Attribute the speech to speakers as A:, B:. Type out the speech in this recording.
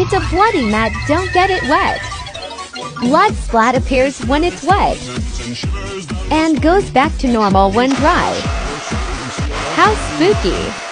A: It's a bloody mat, don't get it wet. Blood splat appears when it's wet and goes back to normal when dry. How spooky!